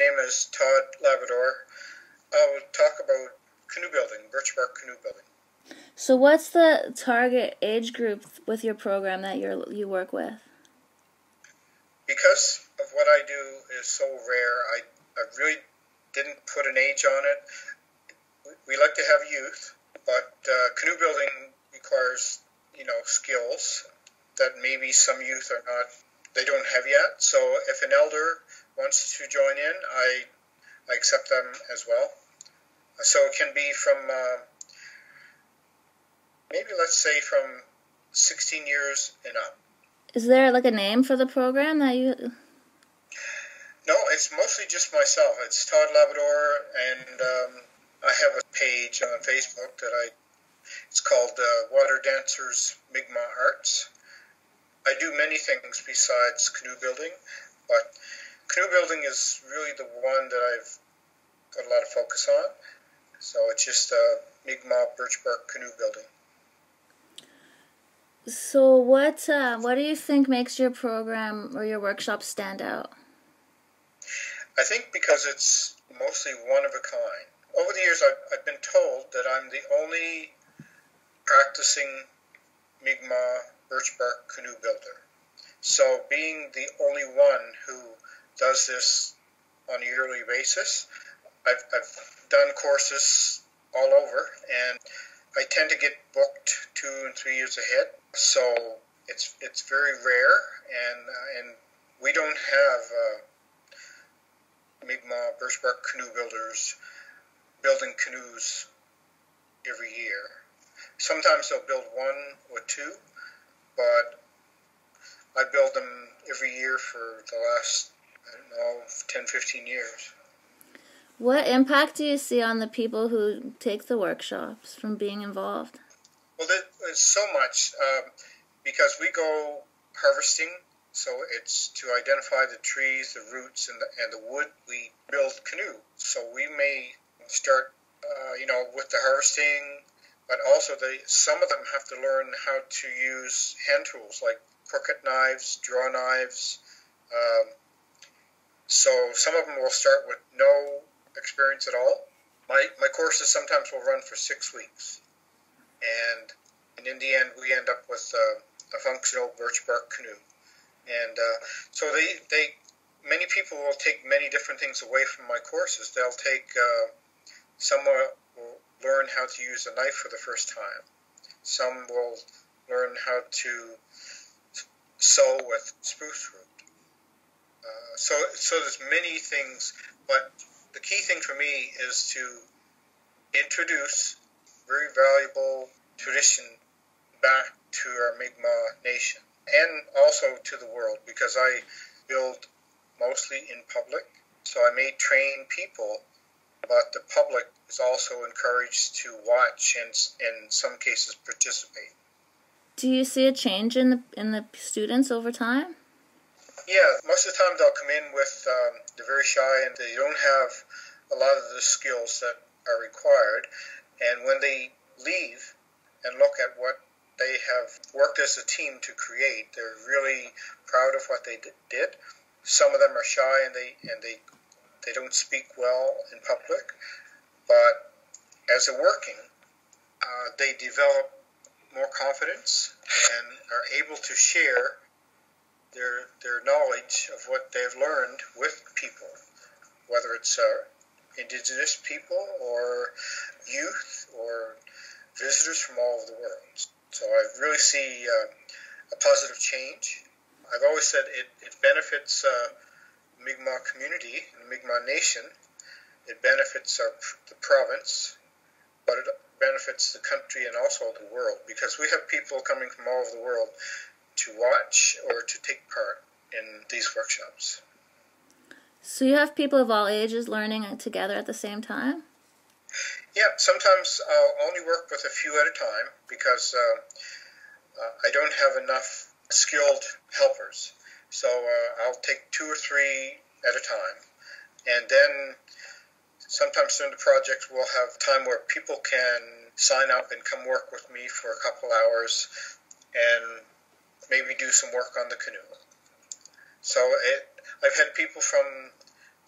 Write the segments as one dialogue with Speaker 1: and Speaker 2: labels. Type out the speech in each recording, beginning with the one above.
Speaker 1: name is Todd Labrador. I will talk about canoe building, birch bark canoe building.
Speaker 2: So, what's the target age group with your program that you you work with?
Speaker 1: Because of what I do is so rare, I, I really didn't put an age on it. We like to have youth, but uh, canoe building requires you know skills that maybe some youth are not they don't have yet. So if an elder wants to join in, I I accept them as well. So it can be from uh, maybe let's say from 16 years and up.
Speaker 2: Is there like a name for the program that you?
Speaker 1: No, it's mostly just myself. It's Todd Labrador, and um, I have a page on Facebook that I. It's called uh, Water Dancers Mi'kmaq Arts. I do many things besides canoe building, but canoe building is really the one that I've got a lot of focus on. So it's just uh, Mi'kmaq birch bark canoe building.
Speaker 2: So what uh, what do you think makes your program or your workshop stand out?
Speaker 1: I think because it's mostly one of a kind. Over the years, I've, I've been told that I'm the only practicing Mi'kmaq birch bark canoe builder. So being the only one who does this on a yearly basis, I've, I've done courses all over and I tend to get booked two and three years ahead. So it's it's very rare and and we don't have uh, Mi'kmaq birch bark canoe builders building canoes every year. Sometimes they'll build one or two, but I build them every year for the last, I don't know, 10, 15 years.
Speaker 2: What impact do you see on the people who take the workshops from being involved?
Speaker 1: Well, there's so much um, because we go harvesting, so it's to identify the trees, the roots, and the, and the wood. We build canoe, so we may start, uh, you know, with the harvesting, but also they some of them have to learn how to use hand tools like crooked knives, draw knives. Um, so some of them will start with no experience at all. My my courses sometimes will run for six weeks, and, in the end we end up with a functional birch bark canoe. And uh, so they they many people will take many different things away from my courses. They'll take uh, some will learn how to use a knife for the first time. Some will learn how to sew with spruce. Uh, so, so there's many things, but the key thing for me is to introduce very valuable tradition back to our Mi'kmaq nation and also to the world because I build mostly in public. So I may train people but the public is also encouraged to watch and, in some cases, participate.
Speaker 2: Do you see a change in the in the students over time?
Speaker 1: Yeah, most of the time they'll come in with um, they're very shy and they don't have a lot of the skills that are required, and when they leave and look at what they have worked as a team to create, they're really proud of what they did. Some of them are shy and they and they they don't speak well in public, but as they're working, uh, they develop more confidence and are able to share their their knowledge of what they've learned with people, whether it's uh, indigenous people or youth or visitors from all over the world. So I really see uh, a positive change. I've always said it, it benefits uh, Mi'kmaq community and Mi'kmaq nation. It benefits our, the province, but it benefits the country and also the world because we have people coming from all over the world to watch or to take part in these workshops.
Speaker 2: So you have people of all ages learning together at the same time?
Speaker 1: Yeah, sometimes I'll only work with a few at a time because uh, uh, I don't have enough skilled helpers. So uh, I'll take two or three at a time. And then sometimes during the project, we'll have time where people can sign up and come work with me for a couple hours and maybe do some work on the canoe. So it, I've had people from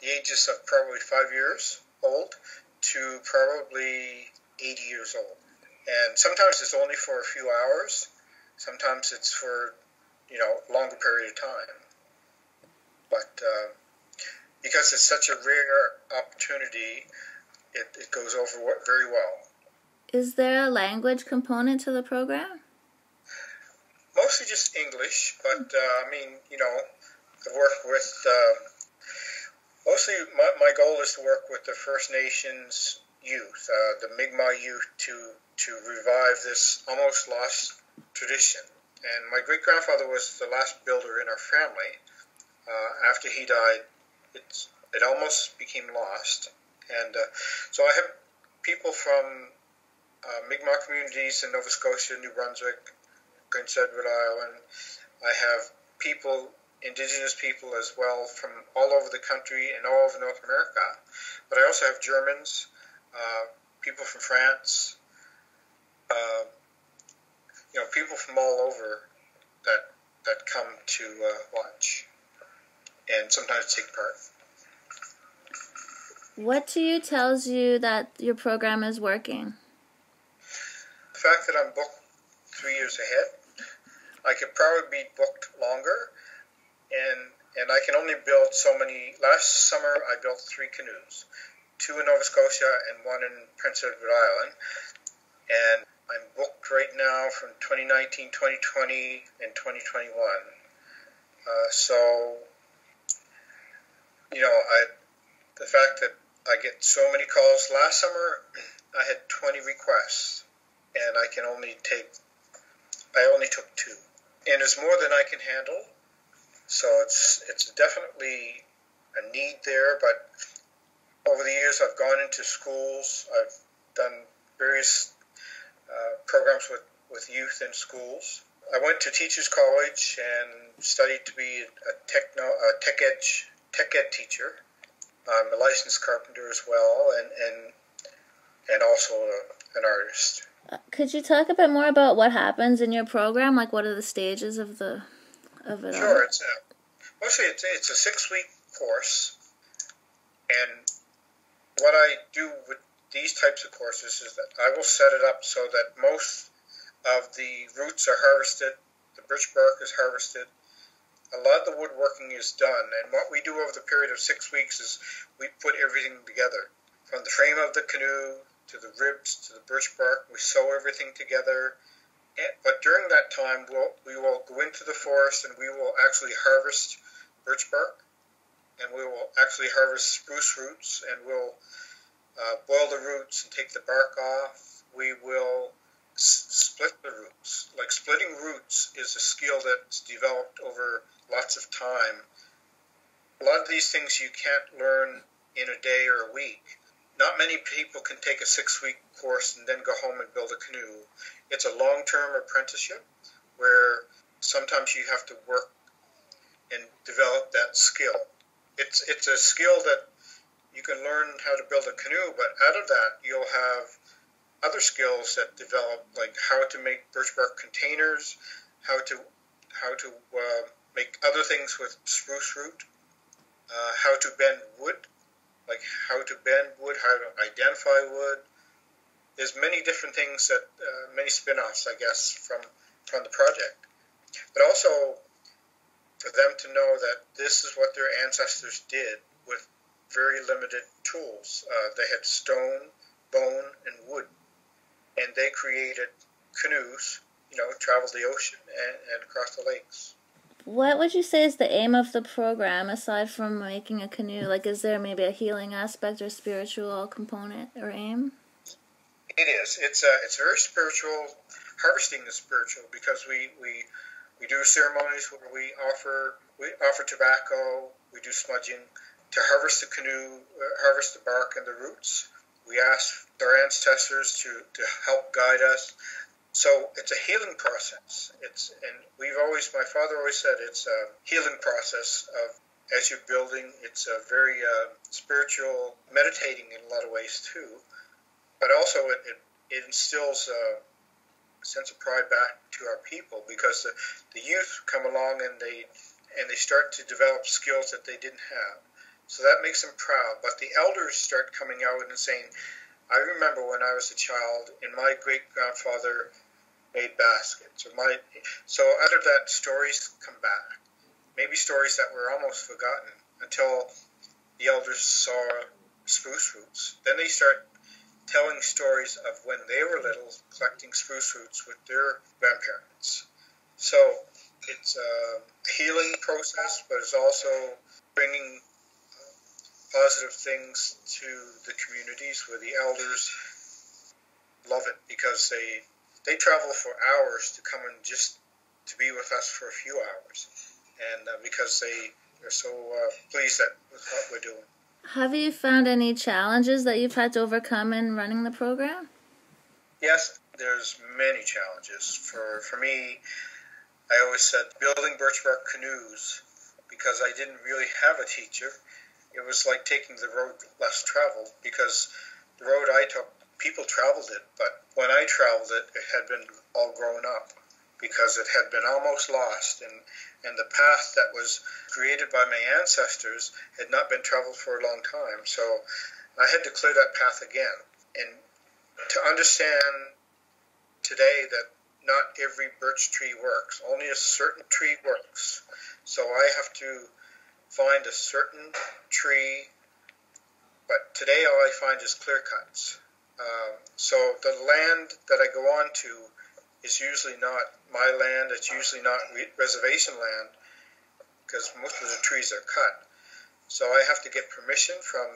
Speaker 1: the ages of probably five years old to probably 80 years old. And sometimes it's only for a few hours. Sometimes it's for, you know, a longer period of time. But uh, because it's such a rare opportunity, it, it goes over very well.
Speaker 2: Is there a language component to the program?
Speaker 1: Mostly just English, but uh, I mean, you know, I work with uh, mostly my, my goal is to work with the First Nations youth, uh, the Mi'kmaq youth, to to revive this almost lost tradition. And my great grandfather was the last builder in our family. Uh, after he died, it's it almost became lost. And uh, so I have people from uh, Mi'kmaq communities in Nova Scotia, New Brunswick, Prince Edward Island. I have people, indigenous people as well, from all over the country and all over North America. But I also have Germans, uh, people from France, uh, you know, people from all over that that come to uh, watch and sometimes take part.
Speaker 2: What to you tells you that your program is working?
Speaker 1: The fact that I'm booked three years ahead. I could probably be booked longer, and and I can only build so many. Last summer I built three canoes, two in Nova Scotia and one in Prince Edward Island, and I'm booked right now from 2019, 2020, and 2021. Uh, so, you know, I the fact that I get so many calls. Last summer, I had 20 requests, and I can only take, I only took two, and it's more than I can handle. So it's it's definitely a need there. But over the years, I've gone into schools. I've done various uh, programs with with youth in schools. I went to Teachers College and studied to be a techno a tech edge tech ed teacher I'm a licensed carpenter as well, and and and also a, an artist.
Speaker 2: Could you talk a bit more about what happens in your program? Like, what are the stages of the of it?
Speaker 1: Sure, all? it's a, mostly it's, it's a six week course, and what I do with these types of courses is that I will set it up so that most of the roots are harvested, the birch bark is harvested, a lot of the woodworking is done, and what we do over the period of six weeks is we put everything together, from the frame of the canoe to the ribs to the birch bark. We sew everything together. But during that time, we'll, we will go into the forest and we will actually harvest birch bark, and we will actually harvest spruce roots, and we'll uh, boil the roots and take the bark off. We will split the roots. Like splitting roots is a skill that's developed over lots of time. A lot of these things you can't learn in a day or a week. Not many people can take a six week course and then go home and build a canoe. It's a long term apprenticeship where sometimes you have to work and develop that skill. It's, it's a skill that you can learn how to build a canoe, but out of that, you'll have other skills that develop, like how to make birch bark containers, how to how to uh, make other things with spruce root, uh, how to bend wood, like how to bend wood, how to identify wood. There's many different things that uh, many spin-offs, I guess, from from the project, but also for them to know that this is what their ancestors did with very limited tools. Uh, they had stone, bone, and wood and they created canoes, you know, traveled the ocean and, and across the lakes.
Speaker 2: What would you say is the aim of the program aside from making a canoe? Like, is there maybe a healing aspect or spiritual component or aim?
Speaker 1: It is. It's a, it's very spiritual. Harvesting is spiritual because we, we we do ceremonies where we offer we offer tobacco. We do smudging to harvest the canoe, uh, harvest the bark and the roots. We ask our ancestors to, to help guide us. So it's a healing process. It's and we've always my father always said it's a healing process of as you're building. It's a very uh, spiritual, meditating in a lot of ways too. But also it, it, it instills a sense of pride back to our people because the, the youth come along and they and they start to develop skills that they didn't have. So that makes them proud. But the elders start coming out and saying, I remember when I was a child and my great grandfather made baskets. Or my so out of that stories come back. Maybe stories that were almost forgotten until the elders saw spruce roots. Then they start telling stories of when they were little collecting spruce roots with their grandparents. So it's a healing process, but it's also bringing positive things to the communities where the elders love it because they they travel for hours to come and just to be with us for a few hours, and uh, because they they're so uh, pleased that with what we're doing.
Speaker 2: Have you found any challenges that you've had to overcome in running the program?
Speaker 1: Yes, there's many challenges. For for me, I always said building birch bark canoes because I didn't really have a teacher. It was like taking the road less traveled because the road I took, people traveled it, but when I traveled it, it had been all grown up because it had been almost lost and, and the path that was created by my ancestors had not been traveled for a long time. So I had to clear that path again. And to understand today that not every birch tree works, only a certain tree works. So I have to find a certain tree, but today all I find is clear cuts. Um, so the land that I go on to is usually not my land. It's usually not reservation land because most of the trees are cut. So I have to get permission from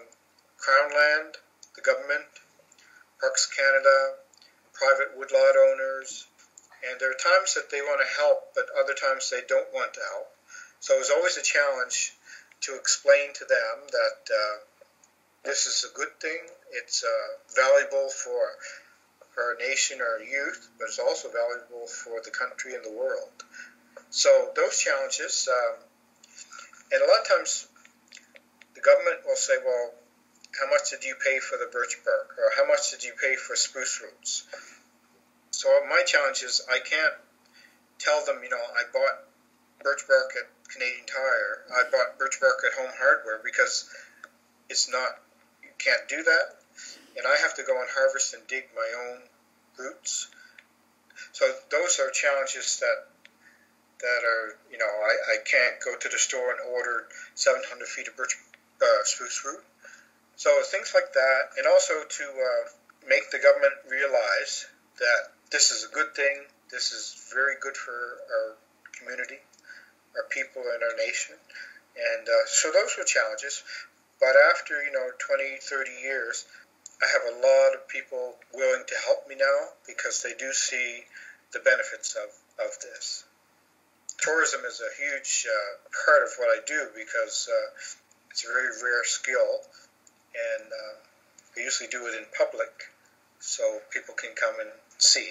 Speaker 1: Crown Land, the government, Parks Canada, private woodlot owners, and there are times that they want to help, but other times they don't want to help. So it's always a challenge to explain to them that uh, this is a good thing. It's uh, valuable for our nation, our youth, but it's also valuable for the country and the world. So those challenges, um, and a lot of times the government will say, well, how much did you pay for the birch bark? Or how much did you pay for spruce roots? So my challenge is I can't tell them, you know, I bought birch bark at Canadian Tire, I bought birch bark at Home Hardware because it's not, you can't do that and I have to go and harvest and dig my own roots. So those are challenges that that are you know I, I can't go to the store and order 700 feet of birch uh, spruce root. So things like that, and also to uh, make the government realize that this is a good thing. This is very good for our community, our people, and our nation. And uh, so those were challenges. But after you know 20, 30 years, I have a lot of people willing to help me now because they do see the benefits of, of this. Tourism is a huge uh, part of what I do because uh, it's a very rare skill, and uh, I usually do it in public so people can come and see.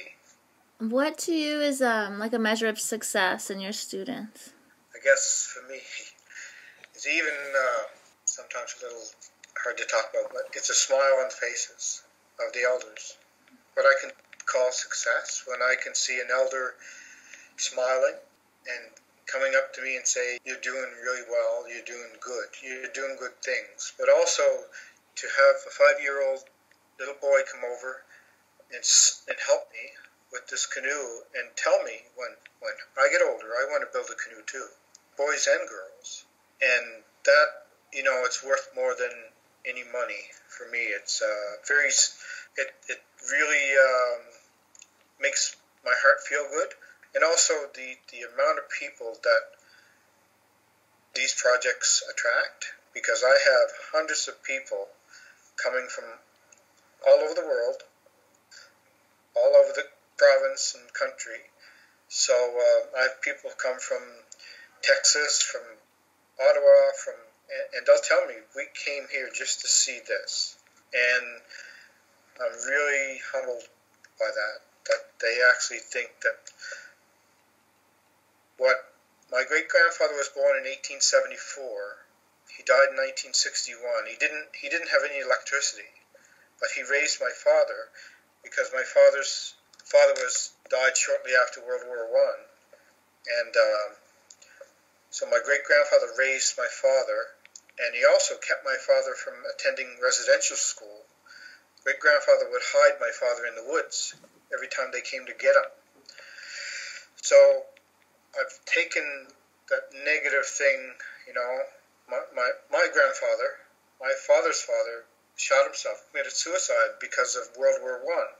Speaker 2: What to you is um, like a measure of success in your students?
Speaker 1: I guess for me, it's even uh, sometimes a little hard to talk about, but it's a smile on the faces of the elders. What I can call success when I can see an elder smiling and coming up to me and say, You're doing really well, you're doing good, you're doing good things. But also to have a five year old little boy come over and, and help me with this canoe and tell me when, when I get older, I want to build a canoe too, boys and girls. And that, you know, it's worth more than any money for me. It's uh, very, it, it really um, makes my heart feel good. And also the, the amount of people that these projects attract, because I have hundreds of people coming from all over the world, all over the province and country. So uh, I have people come from Texas, from Ottawa, from and they'll tell me we came here just to see this, and I'm really humbled by that. That they actually think that what my great grandfather was born in 1874. He died in 1961. He didn't he didn't have any electricity, but he raised my father because my father's father was died shortly after World War One, and. Um, so my great grandfather raised my father and he also kept my father from attending residential school. Great grandfather would hide my father in the woods every time they came to get him. So I've taken that negative thing, you know, my, my, my grandfather, my father's father, shot himself, committed suicide because of World War One,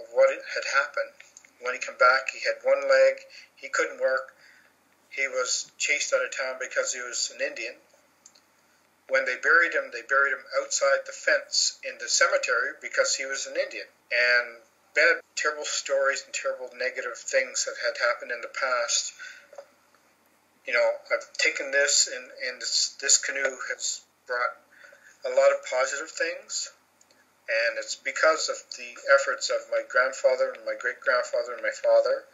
Speaker 1: of what had happened. When he came back, he had one leg, he couldn't work. He was chased out of town because he was an Indian. When they buried him, they buried him outside the fence in the cemetery because he was an Indian. And bad, terrible stories and terrible negative things that had happened in the past. You know, I've taken this, and, and this, this canoe has brought a lot of positive things and it's because of the efforts of my grandfather and my great grandfather and my father,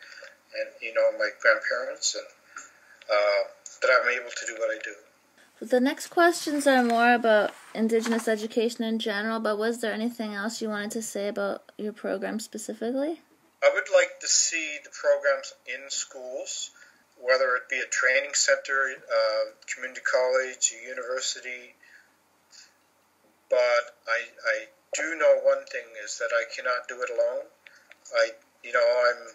Speaker 1: and you know my grandparents, and uh, that I'm able to do what I do.
Speaker 2: The next questions are more about Indigenous education in general, but was there anything else you wanted to say about your program specifically?
Speaker 1: I would like to see the programs in schools, whether it be a training center, uh, community college, a university. But I, I do know one thing is that I cannot do it alone. I, you know, I'm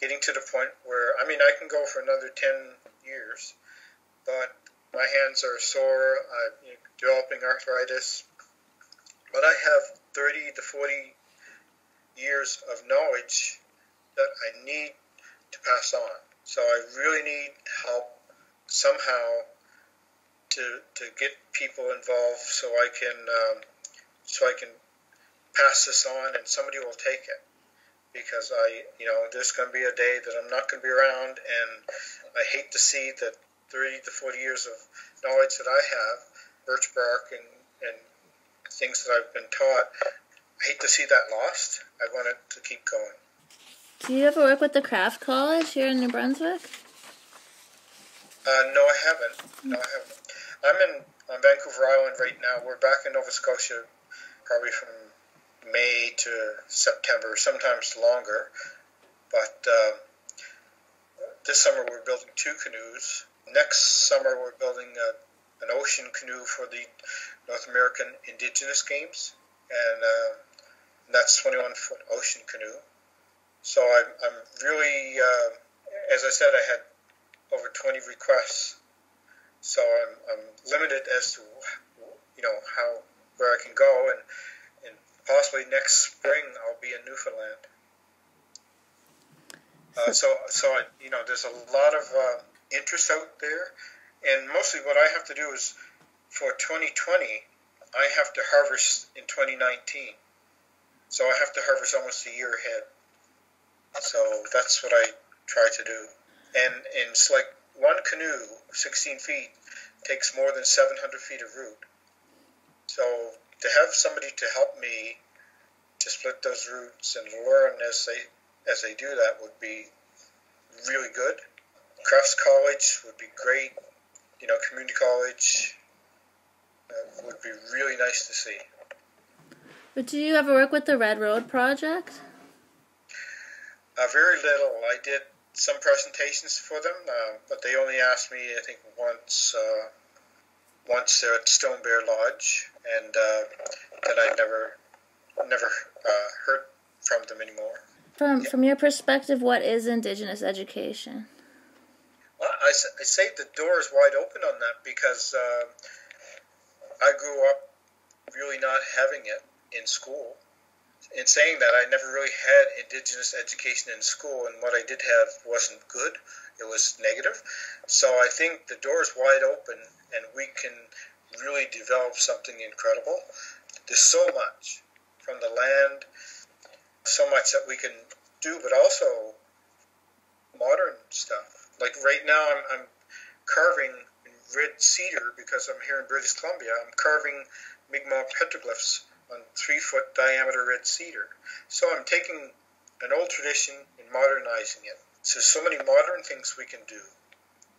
Speaker 1: getting to the point where I mean I can go for another ten years, but my hands are sore. I'm developing arthritis, but I have thirty to forty years of knowledge that I need to pass on. So I really need help somehow to to get people involved so I can um, so I can pass this on and somebody will take it because I, you know, there's going to be a day that I'm not going to be around, and I hate to see that 30 to 40 years of knowledge that I have, birch bark and, and things that I've been taught, I hate to see that lost. I want it to keep going.
Speaker 2: Do you ever work with the craft college here in New Brunswick?
Speaker 1: Uh, no, I haven't. No, I haven't. I'm in on Vancouver Island right now. We're back in Nova Scotia, probably from May to September, sometimes longer. But uh, this summer we're building two canoes. Next summer we're building a, an ocean canoe for the North American Indigenous Games, and uh, that's 21 foot ocean canoe. So I'm, I'm really, uh, as I said, I had over 20 requests. So I'm, I'm limited as to, you know, how where I can go, and possibly next spring I'll be in Newfoundland. Uh, so, so I, you know, there's a lot of uh, interest out there, and mostly what I have to do is for 2020, I have to harvest in 2019. So I have to harvest almost a year ahead. So that's what I try to do. And, and it's like one canoe, 16 feet, takes more than 700 feet of root. So to have somebody to help me to split those roots and learn as they as they do that would be really good. Crafts College would be great. You know, community college uh, would be really nice to see.
Speaker 2: But do you ever work with the Red Road Project?
Speaker 1: Uh, very little. I did some presentations for them, uh, but they only asked me, I think, once. Uh, once they're at Stone Bear Lodge, and uh, then I never, never uh, heard from them anymore.
Speaker 2: From yeah. from your perspective, what is Indigenous education?
Speaker 1: Well, I, I say the door is wide open on that because uh, I grew up really not having it in school. In saying that, I never really had Indigenous education in school, and what I did have wasn't good. It was negative. So I think the door is wide open, and we can really develop something incredible. There's so much from the land, so much that we can do, but also modern stuff. Like right now, I'm, I'm carving red cedar because I'm here in British Columbia. I'm carving Mi'kmaq petroglyphs on three foot diameter red cedar. So I'm taking an old tradition and modernizing it. So so many modern things we can do.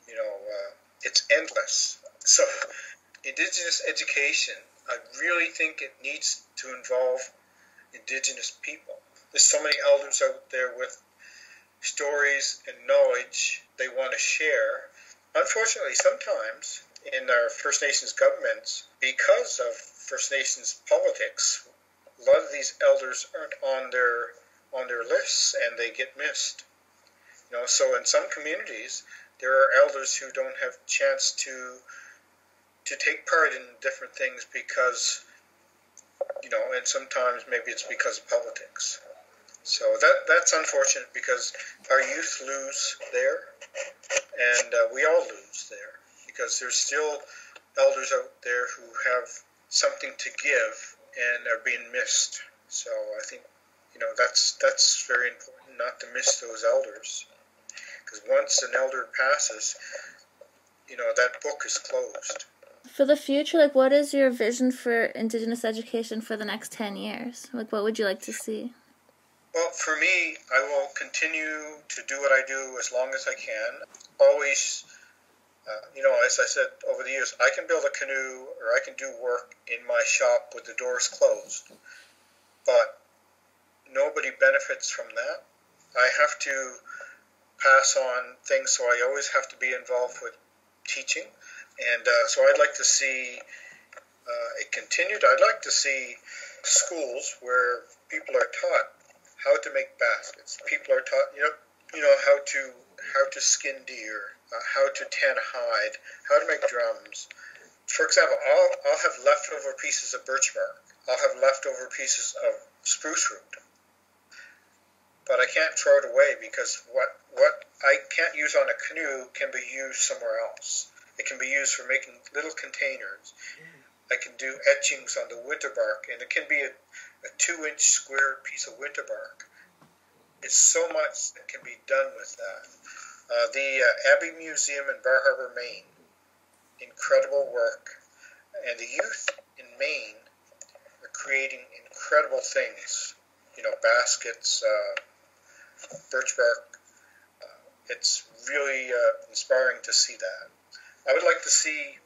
Speaker 1: You know, uh, it's endless. So indigenous education, I really think it needs to involve indigenous people. There's so many elders out there with stories and knowledge they want to share. Unfortunately, sometimes in our First Nations governments, because of First Nations politics, a lot of these elders aren't on their on their lists and they get missed. You know, so in some communities there are elders who don't have chance to to take part in different things because you know, and sometimes maybe it's because of politics. So that that's unfortunate because our youth lose there, and uh, we all lose there because there's still elders out there who have something to give and are being missed. So I think you know that's that's very important not to miss those elders because once an elder passes, you know that book is closed.
Speaker 2: For the future, like what is your vision for Indigenous education for the next ten years? Like what would you like to see?
Speaker 1: Well, for me, I will continue to do what I do as long as I can. Always, uh, you know, as I said over the years, I can build a canoe or I can do work in my shop with the doors closed, but nobody benefits from that. I have to pass on things, so I always have to be involved with teaching. And uh, so I'd like to see uh, it continued. I'd like to see schools where people are taught how to make baskets. People are taught, you know, you know how to how to skin deer, uh, how to tan hide, how to make drums. For example, I'll I'll have leftover pieces of birch bark. I'll have leftover pieces of spruce root. But I can't throw it away because what what I can't use on a canoe can be used somewhere else. It can be used for making little containers. I can do etchings on the winter bark, and it can be a a two inch square piece of winter bark. It's so much that can be done with that. Uh, the uh, Abbe Museum in Bar Harbor, Maine, incredible work. And the youth in Maine are creating incredible things. You know, baskets, uh, birch bark. Uh, it's really uh, inspiring to see that. I would like to see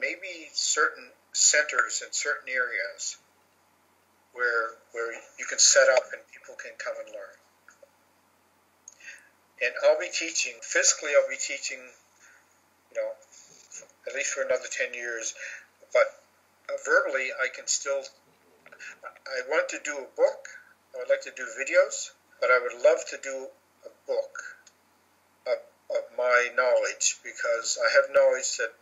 Speaker 1: maybe certain centers in certain areas where where you can set up and people can come and learn. And I'll be teaching physically. I'll be teaching, you know, at least for another ten years. But uh, verbally, I can still. I want to do a book. I would like to do videos, but I would love to do a book of, of my knowledge because I have knowledge that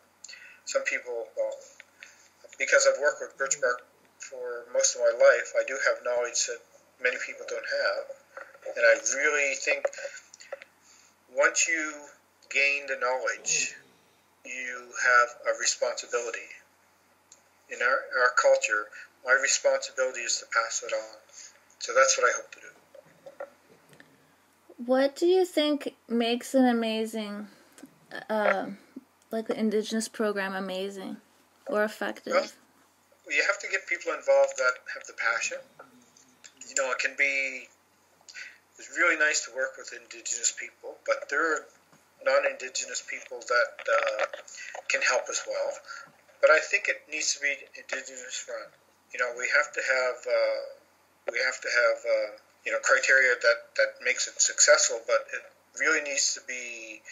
Speaker 1: some people, well, because I've worked with birch bark for most of my life, I do have knowledge that many people don't have. And I really think once you gain the knowledge, you have a responsibility. In our, our culture, my responsibility is to pass it on. So that's what I hope to do.
Speaker 2: What do you think makes an amazing, uh, like the Indigenous program, amazing or effective?
Speaker 1: Well, you have to get people involved that have the passion. You know, it can be it's really nice to work with Indigenous people, but there are non-Indigenous people that uh, can help as well. But I think it needs to be Indigenous run. You know, we have to have uh, we have to have uh, you know criteria that that makes it successful, but it really needs to be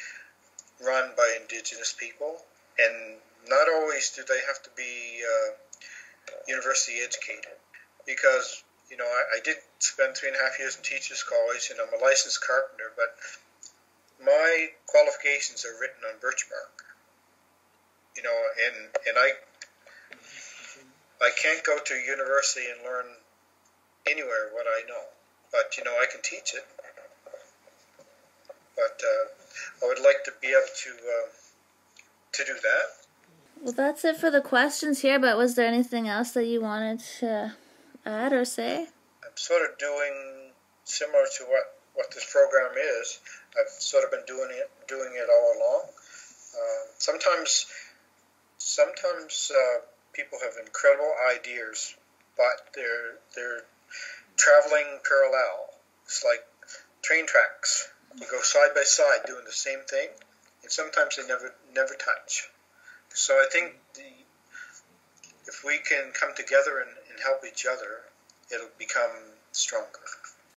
Speaker 1: run by Indigenous people, and not always do they have to be uh, university educated. Because you know I, I did spend three and a half years in teachers college and I'm a licensed carpenter but my qualifications are written on birch bark. You know and and I I can't go to university and learn anywhere what I know. But you know I can teach it. But uh, I would like to be able to uh, to do that
Speaker 2: well, that's it for the questions here, but was there anything else that you wanted to add or say?
Speaker 1: I'm sort of doing similar to what, what this program is. I've sort of been doing it doing it all along. Uh, sometimes sometimes uh, people have incredible ideas, but they're they're traveling parallel. It's like train tracks. You go side by side doing the same thing, and sometimes they never never touch. So I think the, if we can come together and, and help each other, it'll become stronger.